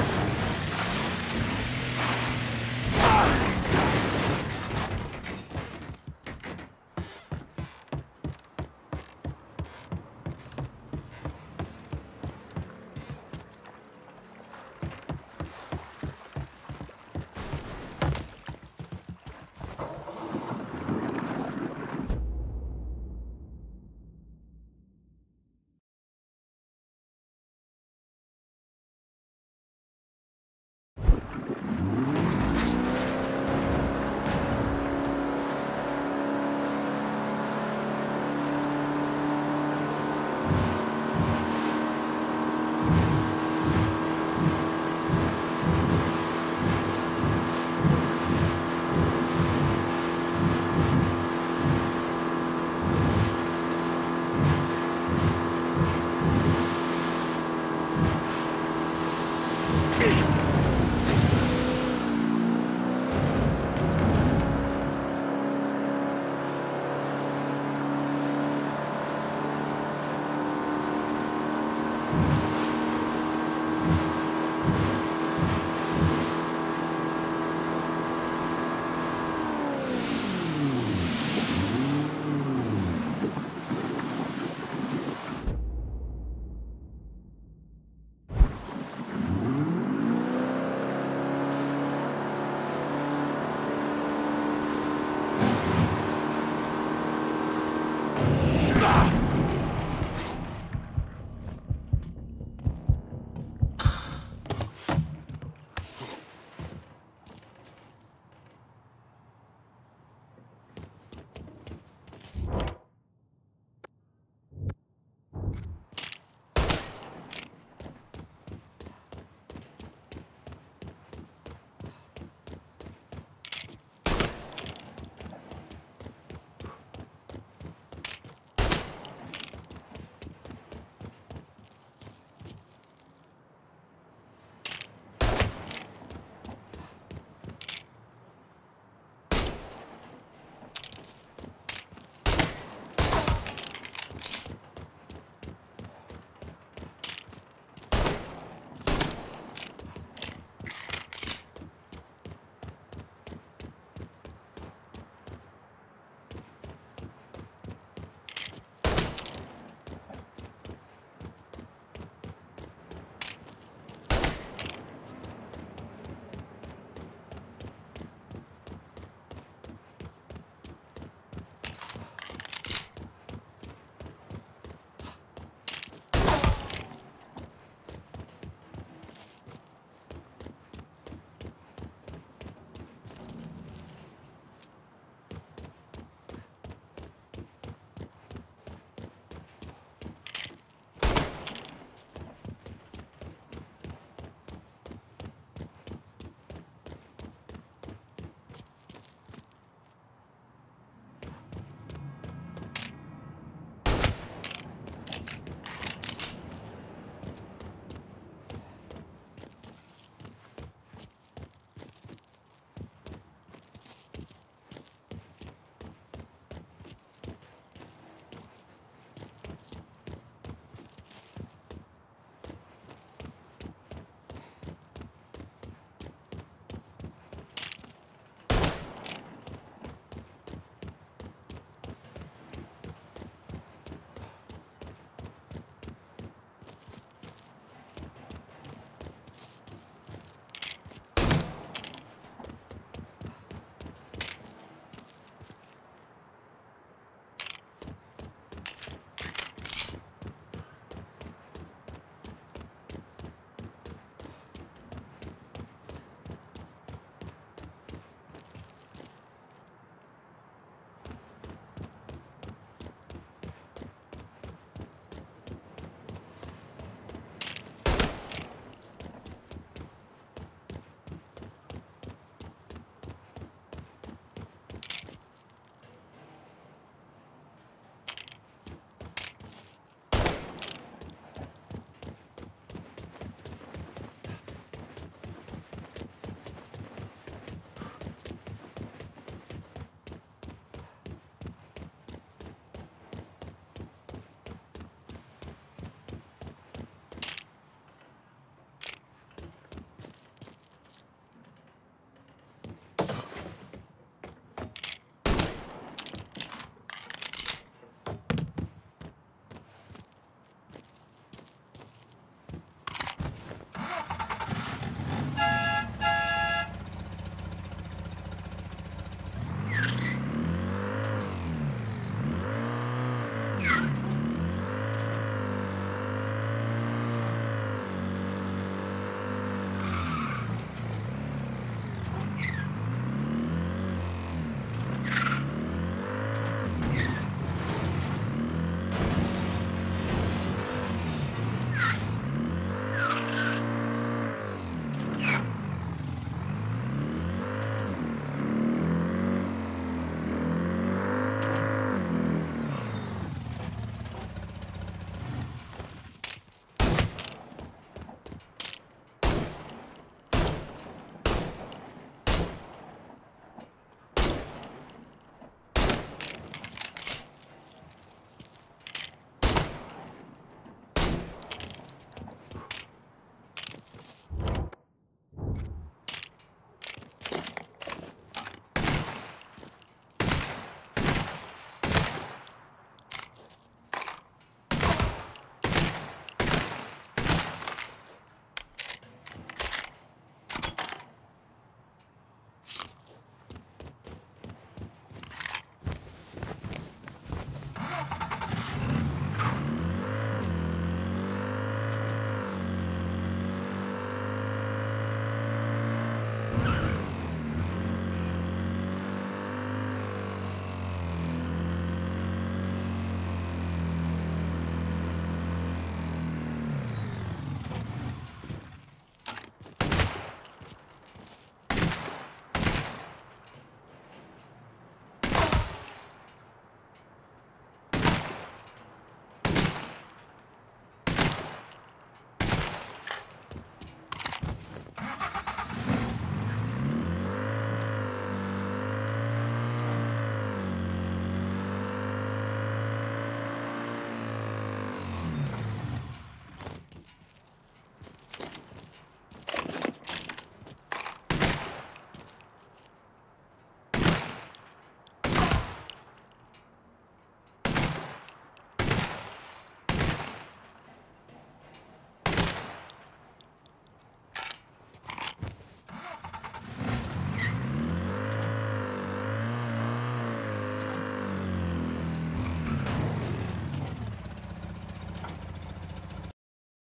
Fire! Please!